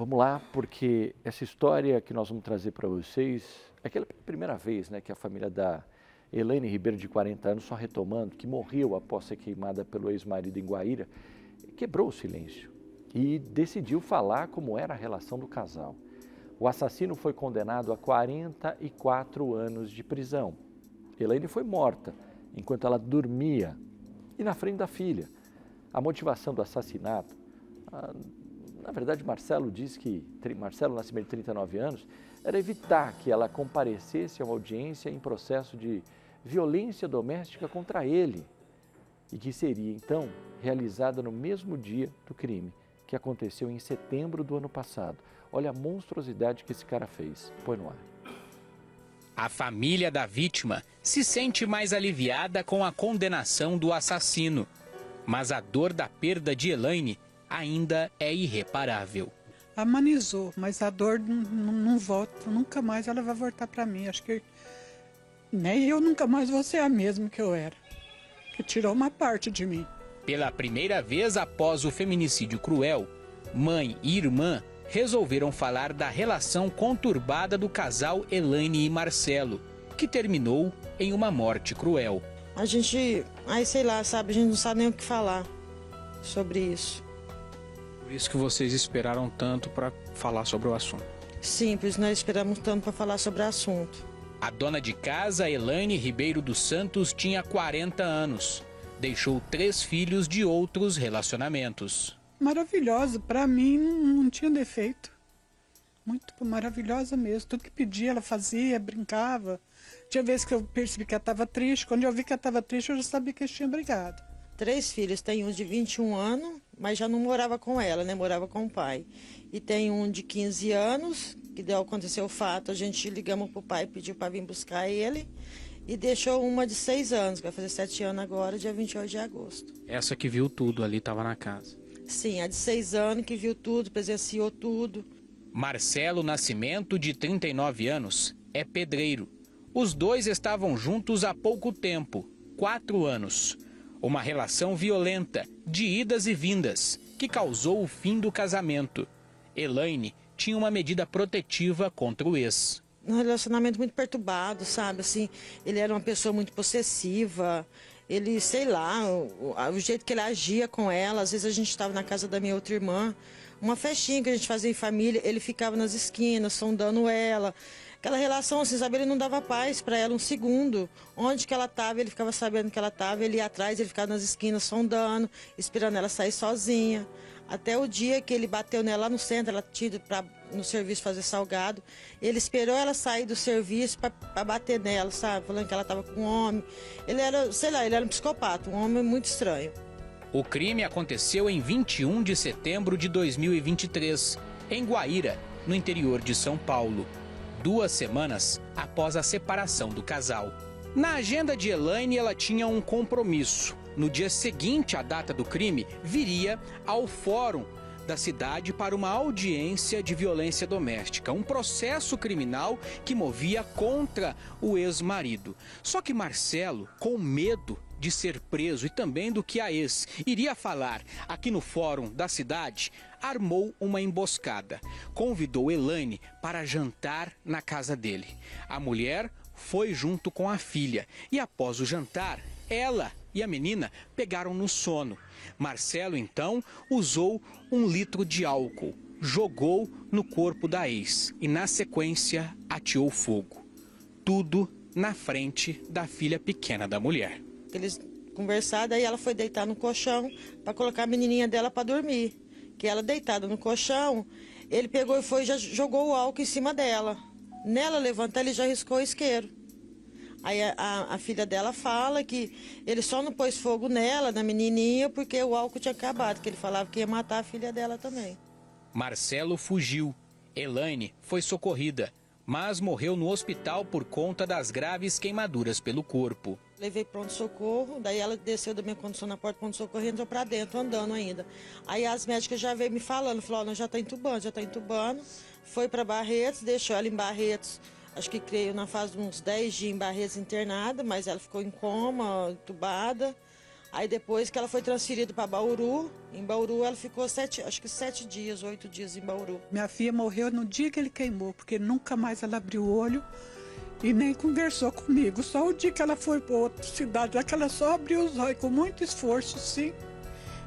vamos lá, porque essa história que nós vamos trazer para vocês aquela primeira vez né, que a família da Elaine Ribeiro, de 40 anos, só retomando, que morreu após ser queimada pelo ex-marido em Guaíra, quebrou o silêncio e decidiu falar como era a relação do casal. O assassino foi condenado a 44 anos de prisão. Elaine foi morta enquanto ela dormia e na frente da filha. A motivação do assassinato, na verdade, Marcelo diz que, Marcelo Nascimento, de 39 anos, era evitar que ela comparecesse a uma audiência em processo de violência doméstica contra ele e que seria, então, realizada no mesmo dia do crime, que aconteceu em setembro do ano passado. Olha a monstruosidade que esse cara fez. Põe no ar. A família da vítima se sente mais aliviada com a condenação do assassino. Mas a dor da perda de Elaine ainda é irreparável. Amanizou, mas a dor não, não, não volta, nunca mais ela vai voltar para mim. Acho que nem eu nunca mais vou ser a mesma que eu era. Que tirou uma parte de mim. Pela primeira vez após o feminicídio cruel, mãe e irmã resolveram falar da relação conturbada do casal Elaine e Marcelo, que terminou em uma morte cruel. A gente, aí sei lá, sabe, a gente não sabe nem o que falar sobre isso. Por isso que vocês esperaram tanto para falar sobre o assunto. Sim, por isso nós esperamos tanto para falar sobre o assunto. A dona de casa, Elaine Ribeiro dos Santos, tinha 40 anos. Deixou três filhos de outros relacionamentos maravilhosa. Para mim, não, tinha defeito. Muito maravilhosa mesmo. Tudo que pedia, ela fazia, brincava. Tinha vezes que eu percebi que ela estava triste. Quando eu vi que ela estava triste, eu já sabia que eles tinham brigado. Três filhos. Tem um de 21 anos, mas já não morava com ela, né? Morava com o pai. E tem um de 15 anos, que deu acontecer o fato. A gente ligamos pro pai, pediu para vir buscar ele. E deixou uma de seis anos, que vai fazer sete anos agora, dia 28 de agosto. Essa que viu tudo ali, estava na casa. Sim, a de seis anos que viu tudo, presenciou tudo. Marcelo Nascimento, de 39 anos, é pedreiro. Os dois estavam juntos há pouco tempo, quatro anos. Uma relação violenta, de idas e vindas, que causou o fim do casamento. Elaine tinha uma medida protetiva contra o ex. Um relacionamento muito perturbado, sabe? Assim, ele era uma pessoa muito possessiva, ele, sei lá, o, o, jeito que ele agia com ela. Às vezes a gente estava na casa da minha outra irmã, uma festinha que a gente fazia em família, ele ficava nas esquinas, sondando ela. Aquela relação, assim, sabe, ele não dava paz para ela um segundo. Onde que ela estava, ele ficava sabendo que ela estava, ele ia atrás, ele ficava nas esquinas sondando, esperando ela sair sozinha. Até o dia que ele bateu nela lá no centro, ela tinha ido pra, no serviço fazer salgado. Ele esperou ela sair do serviço para bater nela, sabe? Falando que ela estava com um homem. Ele era, sei lá, ele era um psicopata, um homem muito estranho. O crime aconteceu em 21 de setembro de 2023, em Guaíra, no interior de São Paulo, duas semanas após a separação do casal. Na agenda de Elaine, ela tinha um compromisso no dia seguinte à data do crime, viria ao fórum da cidade para uma audiência de violência doméstica, um processo criminal que movia contra o ex-marido. Só que Marcelo, com medo de ser preso e também do que a ex iria falar aqui no fórum da cidade, armou uma emboscada. Convidou Elaine para jantar na casa dele. A mulher foi junto com a filha e após o jantar, ela e a menina pegaram no sono. Marcelo então usou um litro de álcool, jogou no corpo da ex e, na sequência, ateou fogo. Tudo na frente da filha pequena da mulher. Eles conversaram, aí ela foi deitar no colchão para colocar a menininha dela para dormir. Que ela deitada no colchão, ele pegou e foi já jogou o álcool em cima dela. Nela levantar, ele já riscou o isqueiro. Aí a, a, a, filha dela fala que ele só não pôs fogo nela, na menininha, porque o álcool tinha acabado, que ele falava que ia matar a filha dela também. Marcelo fugiu. Elaine foi socorrida, mas morreu no hospital por conta das graves queimaduras pelo corpo. Levei pronto-socorro, daí ela desceu da minha condição na porta pronto-socorro e entrou pra dentro, andando ainda. Aí as médicas já veio me falando, falou, oh, já tá entubando, já tá entubando. Foi para Barretos, deixou ela em Barretos acho que creio na fase de uns 10 dias em Barretos internada, mas ela ficou em coma, entubada. Aí depois que ela foi transferida para Bauru, em Bauru ela ficou sete, acho que sete dias, oito dias em Bauru. Minha filha morreu no dia que ele queimou, porque nunca mais ela abriu o olho e nem conversou comigo. Só o dia que ela foi para outra cidade, lá que ela só abriu os olhos com muito esforço, sim.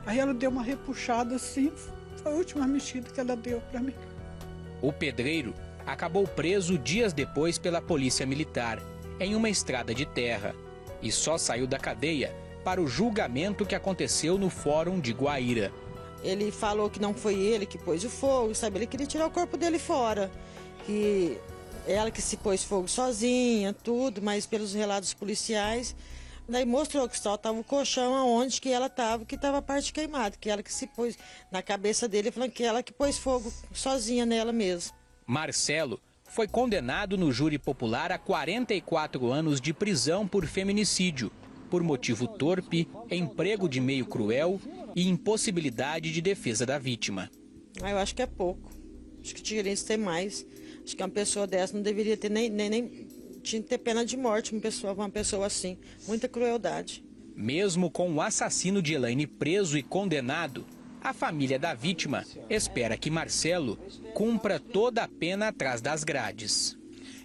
Aí ela deu uma repuxada assim, foi a última mexida que ela deu para mim. O pedreiro acabou preso dias depois pela polícia militar, em uma estrada de terra, e só saiu da cadeia para o julgamento que aconteceu no Fórum de Guaíra. Ele falou que não foi ele que pôs o fogo, sabe? Ele queria tirar o corpo dele fora, que ela que se pôs fogo sozinha, tudo, mas pelos relatos policiais, daí mostrou que só estava o colchão aonde que ela estava, que estava a parte queimada, que ela que se pôs na cabeça dele, falando que ela que pôs fogo sozinha nela mesmo. Marcelo foi condenado no júri popular a 44 anos de prisão por feminicídio, por motivo torpe, emprego de meio cruel e impossibilidade de defesa da vítima. Ah, eu acho que é pouco. Acho que que ter mais. Acho que uma pessoa dessa não deveria ter nem, nem, nem tinha que ter pena de morte uma pessoa, uma pessoa assim. Muita crueldade. Mesmo com o assassino de Elaine preso e condenado, a família da vítima espera que Marcelo cumpra toda a pena atrás das grades.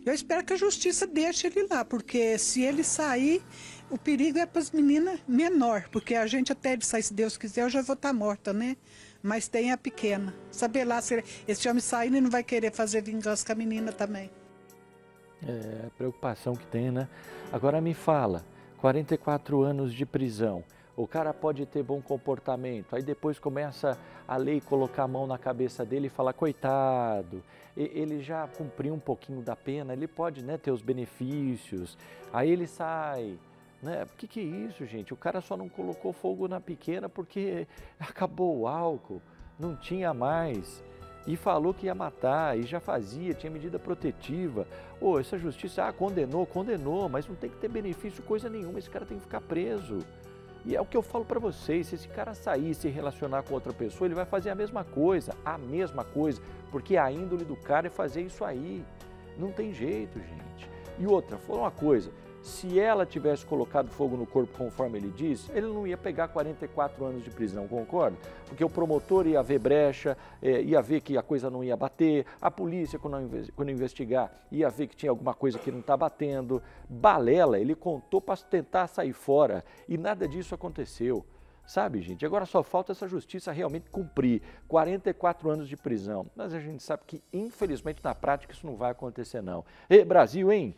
Eu espero que a justiça deixe ele lá, porque se ele sair, o perigo é para as meninas menor, porque a gente até ele sair, se Deus quiser, eu já vou estar tá morta, né? Mas tem a pequena. Saber lá se esse homem sair, ele não vai querer fazer vingança com a menina também. É a preocupação que tem, né? Agora me fala, 44 anos de prisão. O cara pode ter bom comportamento, aí depois começa a lei colocar a mão na cabeça dele e falar, coitado, ele já cumpriu um pouquinho da pena, ele pode né, ter os benefícios, aí ele sai. Né? O que, que é isso, gente? O cara só não colocou fogo na pequena porque acabou o álcool, não tinha mais e falou que ia matar e já fazia, tinha medida protetiva. Ô, oh, essa justiça, ah, condenou, condenou, mas não tem que ter benefício coisa nenhuma, esse cara tem que ficar preso. E é o que eu falo para vocês, se esse cara sair e se relacionar com outra pessoa, ele vai fazer a mesma coisa, a mesma coisa, porque a índole do cara é fazer isso aí. Não tem jeito, gente. E outra, falou uma coisa, se ela tivesse colocado fogo no corpo conforme ele disse, ele não ia pegar 44 anos de prisão, concorda? Porque o promotor ia ver brecha, é, ia ver que a coisa não ia bater, a polícia, quando investigar, ia ver que tinha alguma coisa que não está batendo. Balela, ele contou para tentar sair fora e nada disso aconteceu. Sabe, gente? Agora só falta essa justiça realmente cumprir 44 anos de prisão. Mas a gente sabe que, infelizmente, na prática, isso não vai acontecer, não. E Brasil, hein?